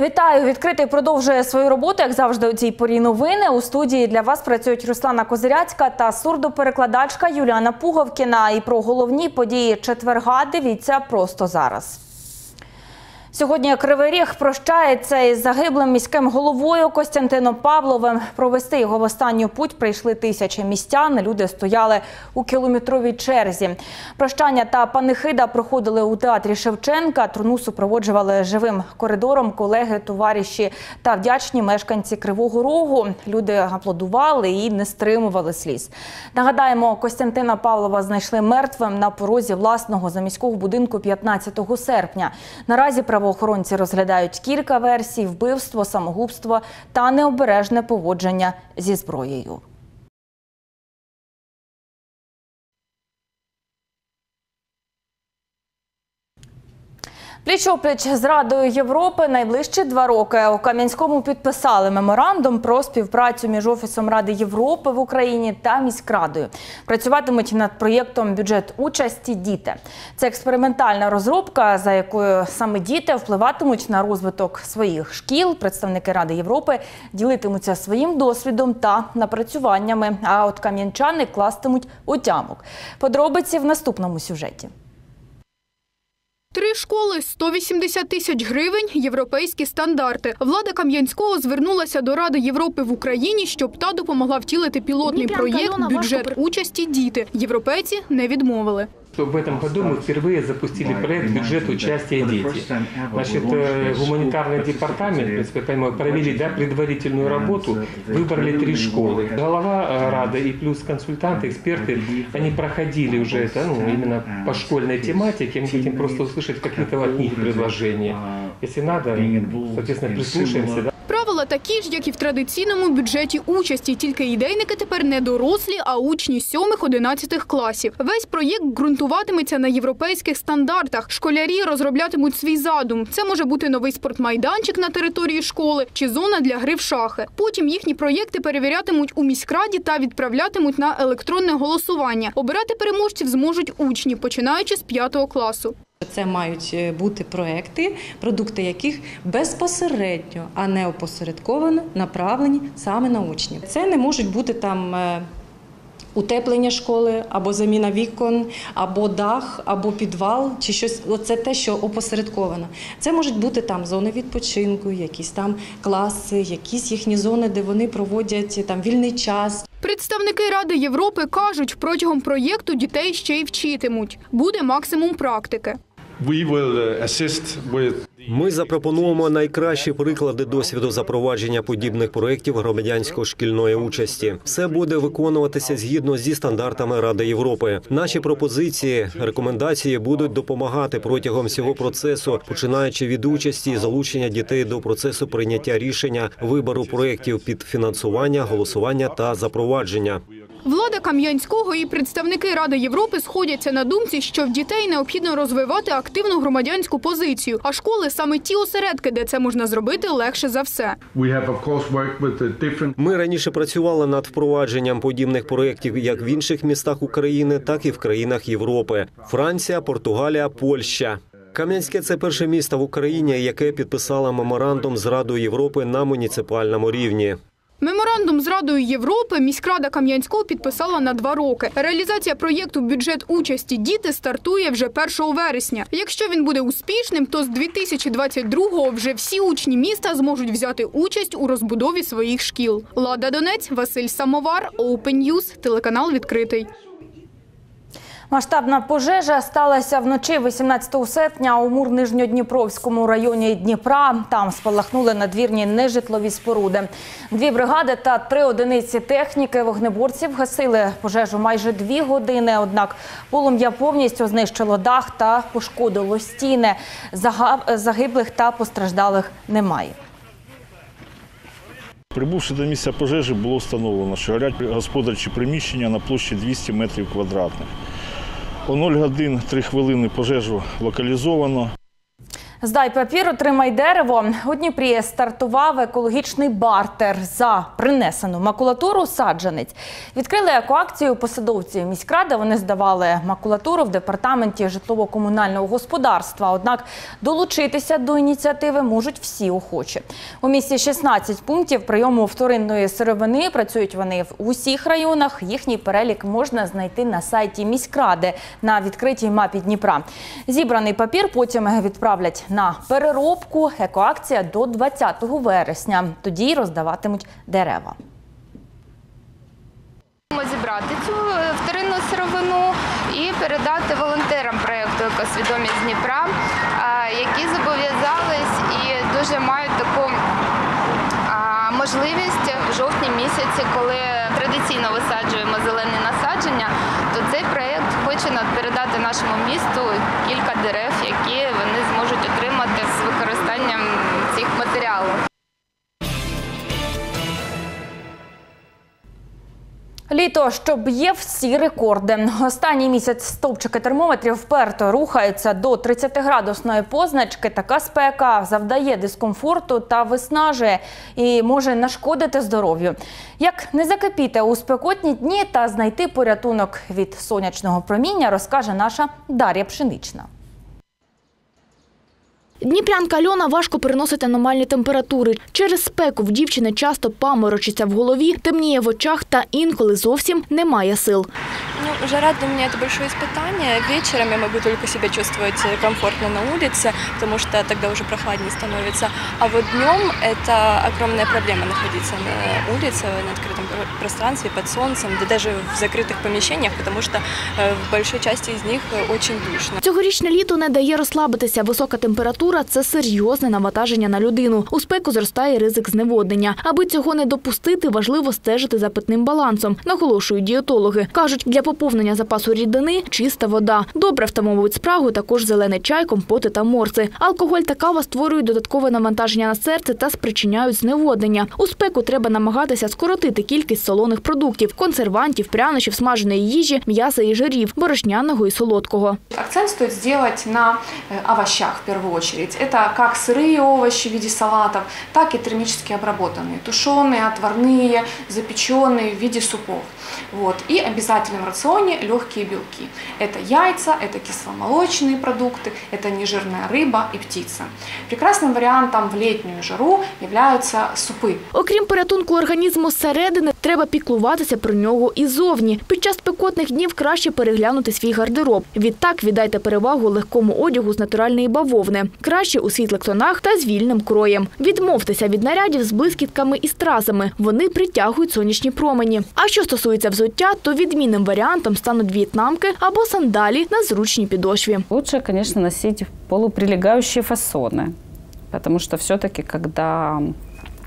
Вітаю! Відкритий продовжує свою роботу, як завжди, у цій порі новини. У студії для вас працюють Руслана Козиряцька та сурдоперекладачка Юліана Пуговкіна. І про головні події четверга дивіться просто зараз. Сьогодні Кривий Ріг прощається із загиблим міським головою Костянтином Павловим. Провести його в останню путь прийшли тисячі містян. Люди стояли у кілометровій черзі. Прощання та панихида проходили у театрі Шевченка. Труну супроводжували живим коридором колеги, товариші та вдячні мешканці Кривого Рогу. Люди аплодували і не стримували сліз. Нагадаємо, Костянтина Павлова знайшли мертвим на порозі власного заміського будинку 15 серпня. Наразі правоохоронці розглядають кілька версій: вбивство, самогубство та необережне поводження зі зброєю. Пліч-опліч з Радою Європи найближчі два роки у Кам'янському підписали меморандум про співпрацю між Офісом Ради Європи в Україні та міськрадою. Працюватимуть над проєктом бюджет участі діти. Це експериментальна розробка, за якою саме діти впливатимуть на розвиток своїх шкіл. Представники Ради Європи ділитимуться своїм досвідом та напрацюваннями. А от кам'янчани кластимуть утямок. Подробиці в наступному сюжеті. Три школи, 180 тисяч гривень, європейські стандарти. Влада Кам'янського звернулася до Ради Європи в Україні, щоб та допомогла втілити пілотний проєкт «Бюджет участі діти». Європейці не відмовили. Что в этом году мы впервые запустили проект «Бюджет участия дети». Значит, э, гуманитарный департамент, в принципе, понимаю, провели да, предварительную работу, выбрали три школы. Голова э, Рады и плюс консультанты, эксперты, они проходили уже это, ну, именно по школьной тематике. Мы хотим просто услышать какие-то от них предложения. Если надо, соответственно, прислушаемся. Да? Такі ж, як і в традиційному бюджеті участі, тільки ідейники тепер не дорослі, а учні 7-11 класів. Весь проєкт ґрунтуватиметься на європейських стандартах. Школярі розроблятимуть свій задум. Це може бути новий спортмайданчик на території школи чи зона для гри в шахи. Потім їхні проєкти перевірятимуть у міськраді та відправлятимуть на електронне голосування. Обирати переможців зможуть учні, починаючи з 5 класу. Це мають е, бути проекти, продукти яких безпосередньо, а не опосередковано направлені саме на учнів. Це не можуть бути там. е, Утеплення школи або заміна вікон, або дах, або підвал, чи щось. Оце те, що опосередковано. Це можуть бути там зони відпочинку, якісь там класи, якісь їхні зони, де вони проводять там вільний час. Представники Ради Європи кажуть, протягом проєкту дітей ще й вчитимуть. Буде максимум практики. Uh, Ми запропонуємо найкращі приклади досвіду запровадження подібних проєктів громадянсько-шкільної участі. Все буде виконуватися згідно зі стандартами Ради Європи. Наші пропозиції, рекомендації будуть допомагати протягом всього процесу, починаючи від участі і залучення дітей до процесу прийняття рішення, вибору проєктів під фінансування, голосування та запровадження. Влада Кам'янського і представники Ради Європи сходяться на думці, що в дітей необхідно розвивати активну громадянську позицію, а школи саме ті осередки, де це можна зробити легше за все. Ми раніше працювали над впровадженням подібних проєктів як в інших містах України, так і в країнах Європи: Франція, Португалія, Польща. Кам'янське це перше місто в Україні, яке підписало меморандум з Радою Європи на муніципальному рівні. Меморандум з Радою Європи міськрада Кам'янського підписала на два роки. Реалізація проєкту бюджет участі діти стартує вже 1 вересня. Якщо він буде успішним, то з 2022-го вже всі учні міста зможуть взяти участь у розбудові своїх шкіл. Лада Донець, Василь Самовар, Open News, телеканал відкритий. Масштабна пожежа сталася вночі 18 серпня у Мур-Нижньодніпровському районі Дніпра. Там спалахнули надвірні нежитлові споруди. Дві бригади та три одиниці техніки вогнеборців гасили пожежу майже дві години. Однак полум'я повністю знищило дах та пошкодило стіни. Загиблих та постраждалих немає. Прибувши до місця пожежі, було встановлено, що горять господарчі приміщення на площі 200 метрів квадратних. О 0 годин 3 хвилини пожежу локалізовано. Здай папір, отримай дерево. У Дніпрі стартував екологічний бартер за принесену макулатуру саджанець. Відкрили екоакцію посадовці міськради. Вони здавали макулатуру в департаменті житлово-комунального господарства. Однак долучитися до ініціативи можуть всі охочі. У місті 16 пунктів прийому вторинної сировини. Працюють вони в усіх районах. Їхній перелік можна знайти на сайті міськради на відкритій мапі Дніпра. Зібраний папір потім відправлять на переробку. Екоакція до 20 вересня. Тоді й роздаватимуть дерева. Зібрати цю е, вторинну сировину і передати волонтерам проєкту «Екосвідомість Дніпра, які зобов'язались і дуже мають таку можливість в жовтні місяці, коли традиційно висаджуємо зелені насадження, то цей проєкт хоче передати нашому місту кілька дерев, які вони зможуть отримати з Літо, що б'є всі рекорди. Останній місяць стовпчики термометрів вперто рухаються до 30-градусної позначки. Така спека завдає дискомфорту та виснажує і може нашкодити здоров'ю. Як не закипіти у спекотні дні та знайти порятунок від сонячного проміння, розкаже наша Дар'я Пшенична. Дніпрянка Альона важко переносить аномальні температури. Через спеку в дівчини часто паморочиться в голові, темніє в очах та інколи зовсім немає сил. Ну, жара для меня это большое испытание. Вечером я могу только себя чувствовать комфортно на улице, потому что тогда уже прохладнее становится. А вот днем это огромная проблема находиться на улице, на открытом про- пространстве, под солнцем, да даже в закрытых помещениях, потому что э, в большой части из них э, очень душно. Цьогорічне літо не дає розслабитися. Висока температура – це серйозне навантаження на людину. У спеку зростає ризик зневоднення. Аби цього не допустити, важливо стежити за питним балансом, наголошують дієтологи. Кажуть, для поповнення запасу рідини – чиста вода. Добре втамовують спрагу також зелений чай, компоти та морси. Алкоголь та кава створюють додаткове навантаження на серце та спричиняють зневоднення. У спеку треба намагатися скоротити кількість солоних продуктів, консервантів, прянощів, смаженої їжі, м'яса і жирів, борошняного і солодкого. Акцент стоит сделать на э, овощах в первую очередь. Это как сырые овощи в виде салатов, так и термически обработанные, тушеные, отварные, запеченные в виде супов. Вот. И обязательно в рационе легкие белки. Это яйца, это кисломолочные продукты, это нежирная рыба и птица. Прекрасным вариантом в летнюю жару являются супы. Окрім порятунку організму зсередини, треба піклуватися про нього і зовні. Під час спекотних днів краще переглянути свій гардероб. Відтак віддайте перевагу легкому одягу з натуральної бавовни. Краще у світлих тонах та з вільним кроєм. Відмовтеся від нарядів з блискітками і стразами. Вони притягують сонячні промені. А що стосується взуття, то відмінним варіантом стануть в'єтнамки або сандалі на зручній підошві. Лучше, конечно, носить полуприлегающие фасоны, потому что все-таки, когда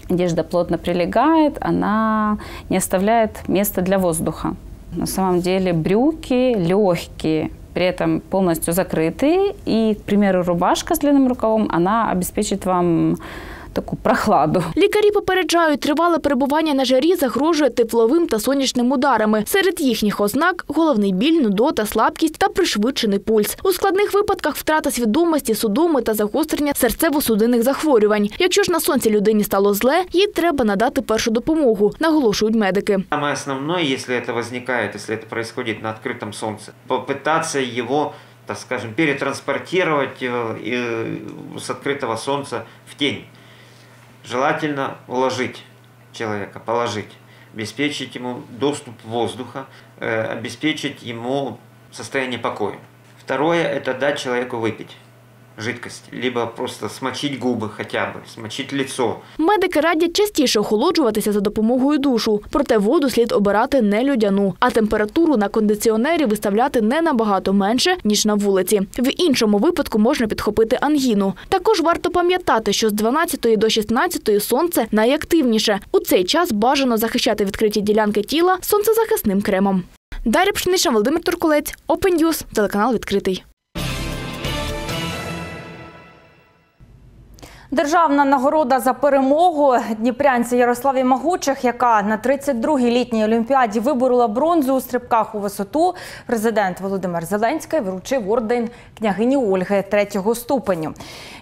одежда плотно прилегает, она не оставляет места для воздуха. На самом деле брюки легкие, при этом полностью закрытые, и, к примеру, рубашка с длинным рукавом, она обеспечит вам такую прохладу. Лікарі попереджають, тривале перебування на жарі загрожує тепловим та сонячним ударами. Серед їхніх ознак – головний біль, нудота, слабкість та пришвидшений пульс. У складних випадках втрата свідомості, судоми та загострення серцево-судинних захворювань. Якщо ж на сонці людині стало зле, їй треба надати першу допомогу, наголошують медики. Самое основное, если это возникает, если это происходит на открытом солнце, попытаться его, так скажем, перетранспортировать э, и с открытого солнца в тень. Желательно уложить человека, положить, обеспечить ему доступ воздуха, э, обеспечить ему состояние покоя. Второе – это дать человеку выпить жидкость, либо просто смочить губы хотя бы, смочить лицо, Медики радять частіше охолоджуватися за допомогою душу. Проте воду слід обирати не людяну, а температуру на кондиціонері виставляти не набагато менше, ніж на вулиці. В іншому випадку можна підхопити ангіну. Також варто пам'ятати, що з 12 до 16 сонце найактивніше. У цей час бажано захищати відкриті ділянки тіла сонцезахисним кремом. Дар'я Пшенична, Володимир Туркулець, Open телеканал відкритий. Державна нагорода за перемогу дніпрянці Ярославі Магучих, яка на 32-й літній олімпіаді виборола бронзу у стрибках у висоту. Президент Володимир Зеленський вручив орден княгині Ольги третього ступеню.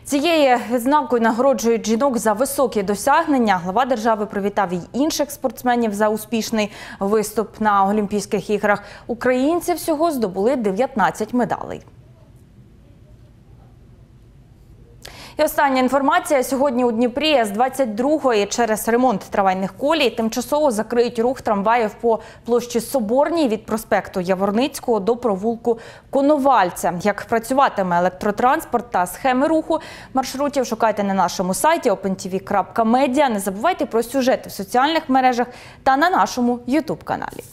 Цією відзнакою нагороджують жінок за високі досягнення. Глава держави привітав і інших спортсменів за успішний виступ на Олімпійських іграх. Українці всього здобули 19 медалей. І остання інформація сьогодні у Дніпрі з 22-ї через ремонт трамвайних колій тимчасово закриють рух трамваїв по площі Соборній від проспекту Яворницького до провулку Коновальця. Як працюватиме електротранспорт та схеми руху маршрутів, шукайте на нашому сайті opentv.media. Не забувайте про сюжети в соціальних мережах та на нашому Ютуб каналі.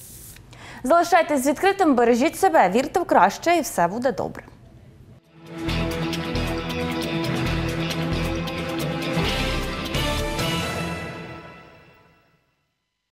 Залишайтесь з відкритим, бережіть себе, вірте в краще, і все буде добре.